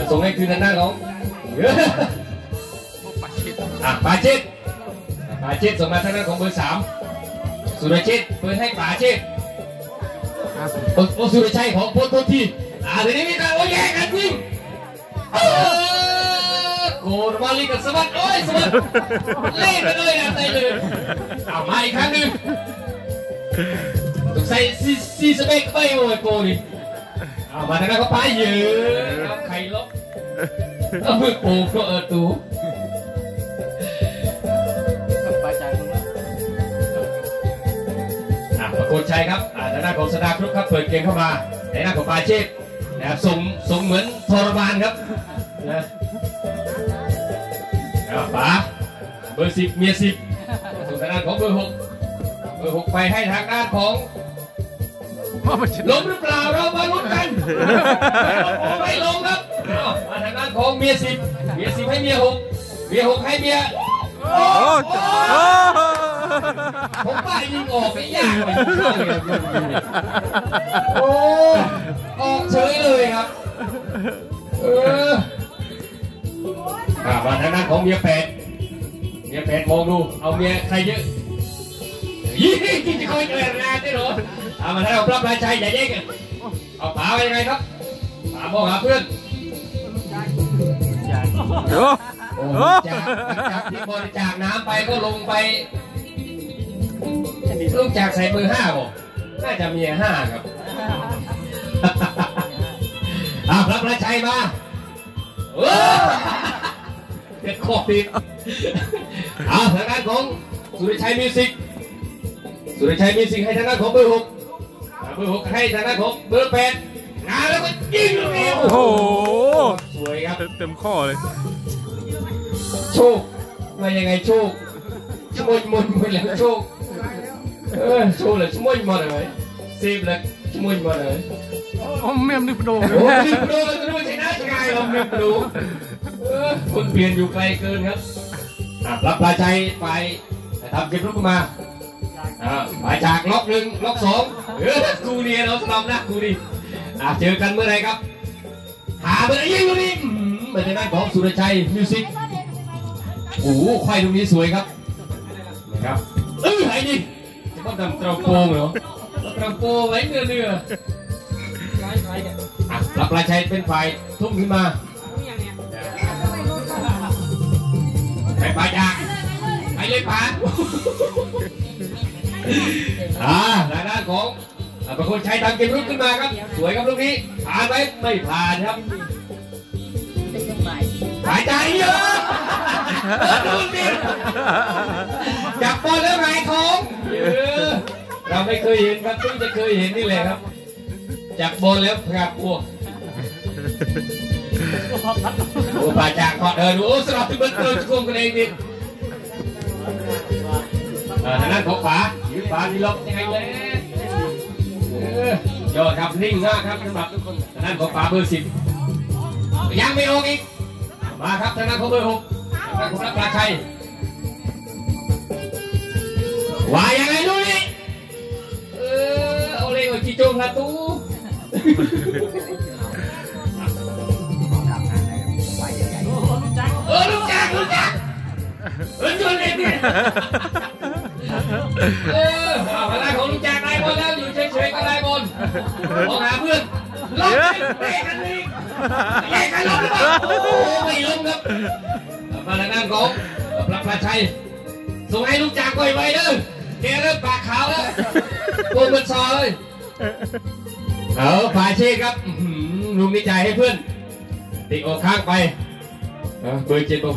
จะส่งให้คืนทางด้านของเออพวกปาชิดอะปาจิตปาจิตส่งมาทางด้านของเบอร์สามสุรชิตเปิดให้ปาจิตครับโอ้โอ้สุรชัยของโพสต์โทษทีอ่าเดี๋ยวนี้มีการโอ้แย่งกันจริงเออโกรมาลีกับสวัสดิ์โอ้ยสวัสดิ์เล่นไปเลยนะเตะเลยเอามาอีกครั้งหนึ่งต้องใส่ซีซีสเปกไปโอ้ยโกนี่ เอามาทางนั้นก็ไปเยอะใครลบเอามือป่งก็เออตูปใจตรงนั้นอะประโคนชัยครับอ่าทางด้านของสดาครุกครับเปิดเกมเข้ามาในหน้าของปาเชษนะครับส่งส่งเหมือนทรมานครับนะป๋าเบอร์สิบเมียสิบส่งทางด้านของเบอร์หกเบอร์หกไปให้ทางด้านของ ล้มหรือเปล่าเรามาลุ้นกันไม่ลงครับอามาทางด้านของเมียสิบเมียสิบให้เมียหกเมียหกให้เมียโอ้โอ้ผมว่ายิงออกไม่ยากโอ้ออกเฉยเลยครับเอออ่ามาทางด้านของเมียแปดเมียแปดมองดูเอาเมียใครเยอะ ยี่ที่จะคอยเจริญงานได้หรอเอามาทางของพระพลายชัยอย่าแย่งเอาป๋าไปยังไงครับป๋ามองหาเพื่อนโอ้โอ้โอ้จากจากที่บริจาคน้ำไปก็ลงไปลงจากใส่เบอห้าบอกน่าจะมีห้าครับอาพระประชัยมาเออเด็ดคอบติดเอาทางด้านของสุริชัยมิวสิก สุริชัยมิวสิกให้ทางด้านของเบอร์หกเบอร์หกให้ทางด้านของเบอร์แปดงานแล้วก็ยิงลูกเอวโอ้โหสวยครับเต็มเต็มข้อเลย โชคมายังไงโชคชมวยมนไปแล้วโชคเออโชคเลยชมวยมาเลยซีบเลยชมวยมาเลยโอ้เมียมนี่โดนโอ้ยรีบดูจะดูชนะชายเราเรียบดูเออคนเปลี่ยนอยู่ไกลเกินครับอะรับปลาใจไปทำเก็บลูกมา อ่าไปจากล็อกหนึ่งล็อกสองเออกูเนี่ยเราสลับนะกูดิอะเจอกันเมื่อไหรครับ หาไปไหนยิงลูกนี้อื้อหือเป็นทางด้านของสุรชัยมิวสิกโอ้โหควายตรงนี้สวยครับนะครับเออไอ้นี่จะต้องทำตราโปงเหรอตราโปงไว้เนื้อเนื้ออะรับราชัยเป็นฝ่ายทุ่มขึ้นมาไปปาจากไปเลยปา อ่าทางด้านของอะประคนชัยทำเกมรุกขึ้นมาครับ สวยครับลูกนี้ผ่านไหมไม่ผ่านครับหายใจเยอะดูสิจับบอลแล้วหงายท้องเออเราไม่เคยเห็นครับเพิ่งจะเคยเห็นนี่แหละครับ จับบอลแล้วพรับอ้วกโอ้ป่าจากขอเดินโอ้สลับที่เบิร์ดเกินโกงกันเองดิเออทางด้านของฝา ยืนฝาที่ล็อกยังไงเลยเออยอดครับนิ่งมากครับสำหรับทางด้านของฝาเบอร์สิบยังไม่ออกอีก มาครับทางด้านของเบอร์หกทางด้านของนักปราชัยว่ายังไงลูกนี่เออเอาเลยโอจิโจมประตูเออลูกจักรลูกจักเออชวนเด็กเนี่ย มองหาเพื่อนล็อกไปเตะกันอีกแย่งกันลงหรือเปล่าโอ้โหไม่ลงครับมาทางด้านของพระพระชัยส่งให้ลูกจากก่อยไว้เด้อแกเริ่มปากขาวแล้วตัวมันซอเลยเอาฝ่ายเชษครับลุงนิจใจายให้เพื่อนติดอกข้างไปเบอร์เจ็ดบอก